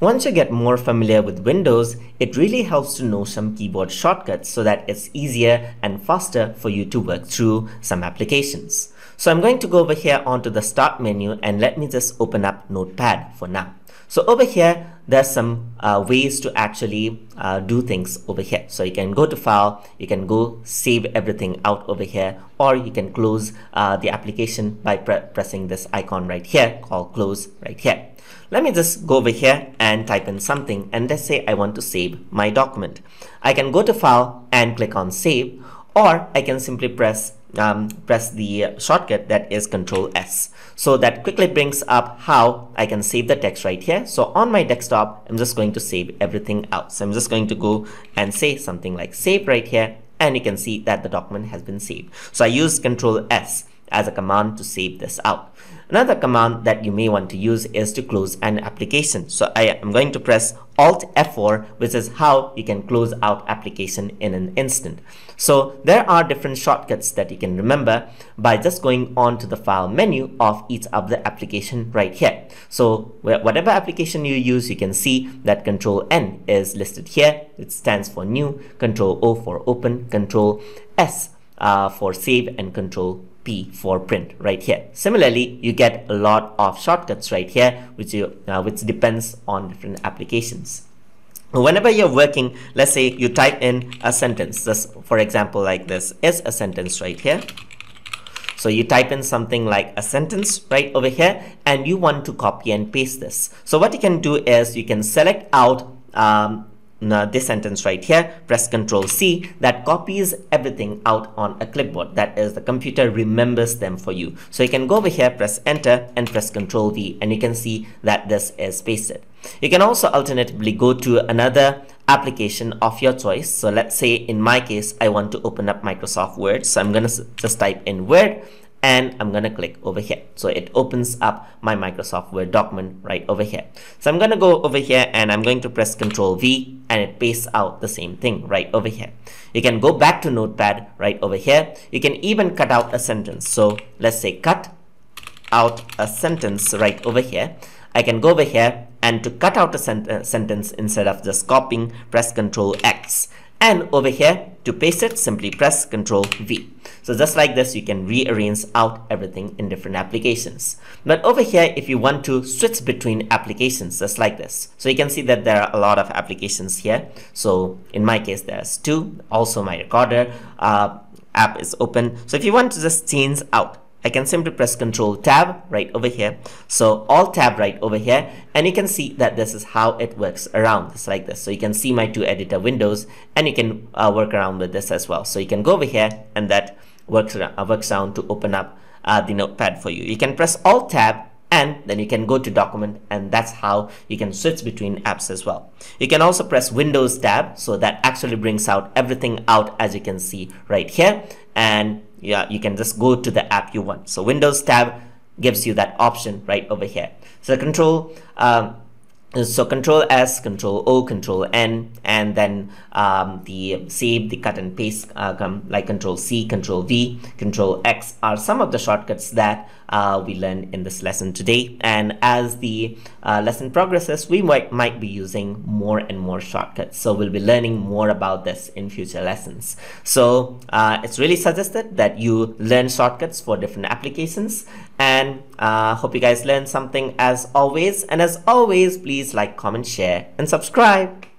Once you get more familiar with Windows, it really helps to know some keyboard shortcuts so that it's easier and faster for you to work through some applications. So I'm going to go over here onto the start menu and let me just open up Notepad for now. So over here, there's some uh, ways to actually uh, do things over here. So you can go to file, you can go save everything out over here, or you can close uh, the application by pre pressing this icon right here called close right here. Let me just go over here and type in something and let's say I want to save my document. I can go to file and click on save or I can simply press um, press the shortcut that is control S. So that quickly brings up how I can save the text right here. So on my desktop, I'm just going to save everything out. So I'm just going to go and say something like save right here and you can see that the document has been saved. So I use control S as a command to save this out. Another command that you may want to use is to close an application. So I am going to press Alt F4, which is how you can close out application in an instant. So there are different shortcuts that you can remember by just going on to the file menu of each of the application right here. So whatever application you use, you can see that Control N is listed here. It stands for new, Control O for open, Control S uh, for save and Control P for print right here. Similarly, you get a lot of shortcuts right here, which you uh, which depends on different applications. Whenever you're working, let's say you type in a sentence, just for example, like this is a sentence right here. So you type in something like a sentence right over here, and you want to copy and paste this. So what you can do is you can select out um, now this sentence right here, press Ctrl C, that copies everything out on a clipboard. That is, the computer remembers them for you. So you can go over here, press Enter, and press Ctrl V, and you can see that this is pasted. You can also alternatively go to another application of your choice. So let's say in my case, I want to open up Microsoft Word. So I'm going to just type in Word and I'm going to click over here. So it opens up my Microsoft Word document right over here. So I'm going to go over here and I'm going to press Control V and it pastes out the same thing right over here. You can go back to Notepad right over here. You can even cut out a sentence. So let's say cut out a sentence right over here. I can go over here and to cut out a uh, sentence instead of just copying, press Control X and over here to paste it simply press ctrl v. So just like this you can rearrange out everything in different applications. But over here if you want to switch between applications just like this. So you can see that there are a lot of applications here. So in my case there's two. Also my recorder uh, app is open. So if you want to just change out I can simply press Control Tab right over here. So Alt Tab right over here, and you can see that this is how it works around. It's like this. So you can see my two editor windows, and you can uh, work around with this as well. So you can go over here, and that works around, uh, works down to open up uh, the notepad for you. You can press Alt Tab and then you can go to document and that's how you can switch between apps as well. You can also press Windows tab so that actually brings out everything out as you can see right here and yeah, you can just go to the app you want. So Windows tab gives you that option right over here. So the control, um, so control S, control O, control N, and then um, the save, the cut and paste, uh, like control C, control V, control X are some of the shortcuts that uh, we learned in this lesson today. And as the uh, lesson progresses, we might, might be using more and more shortcuts. So we'll be learning more about this in future lessons. So uh, it's really suggested that you learn shortcuts for different applications and uh, hope you guys learned something as always. And as always, please like, comment, share, and subscribe.